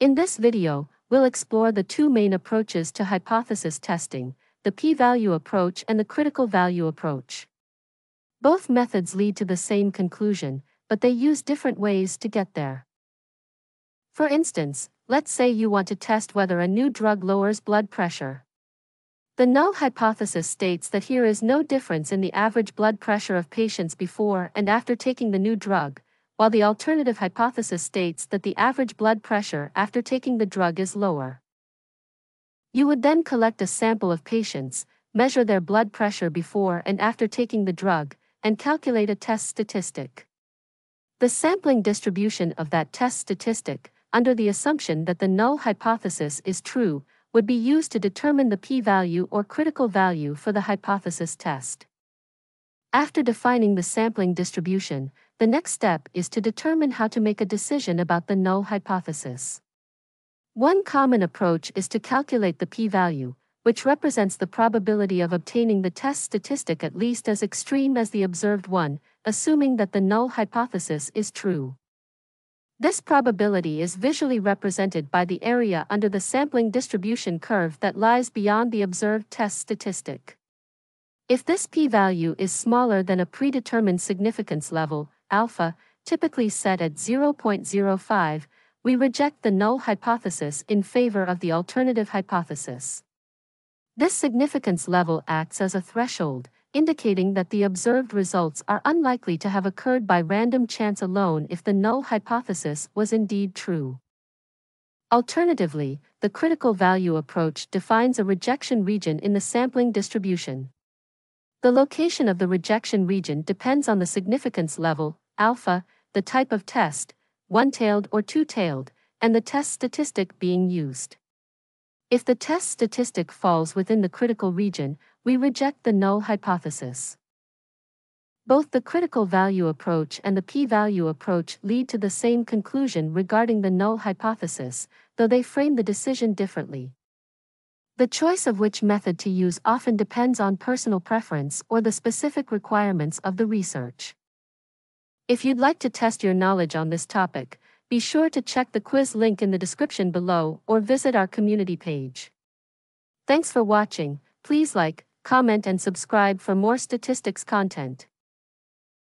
In this video, we'll explore the two main approaches to hypothesis testing, the p-value approach and the critical value approach. Both methods lead to the same conclusion, but they use different ways to get there. For instance, let's say you want to test whether a new drug lowers blood pressure. The null hypothesis states that here is no difference in the average blood pressure of patients before and after taking the new drug, while the alternative hypothesis states that the average blood pressure after taking the drug is lower. You would then collect a sample of patients, measure their blood pressure before and after taking the drug, and calculate a test statistic. The sampling distribution of that test statistic, under the assumption that the null hypothesis is true, would be used to determine the p-value or critical value for the hypothesis test. After defining the sampling distribution, the next step is to determine how to make a decision about the null hypothesis. One common approach is to calculate the p-value, which represents the probability of obtaining the test statistic at least as extreme as the observed one, assuming that the null hypothesis is true. This probability is visually represented by the area under the sampling distribution curve that lies beyond the observed test statistic. If this p-value is smaller than a predetermined significance level, alpha, typically set at 0.05, we reject the null hypothesis in favor of the alternative hypothesis. This significance level acts as a threshold, indicating that the observed results are unlikely to have occurred by random chance alone if the null hypothesis was indeed true. Alternatively, the critical value approach defines a rejection region in the sampling distribution. The location of the rejection region depends on the significance level, alpha, the type of test, one-tailed or two-tailed, and the test statistic being used. If the test statistic falls within the critical region, we reject the null hypothesis. Both the critical value approach and the p-value approach lead to the same conclusion regarding the null hypothesis, though they frame the decision differently. The choice of which method to use often depends on personal preference or the specific requirements of the research. If you'd like to test your knowledge on this topic, be sure to check the quiz link in the description below or visit our community page. Thanks for watching, please like, comment and subscribe for more statistics content.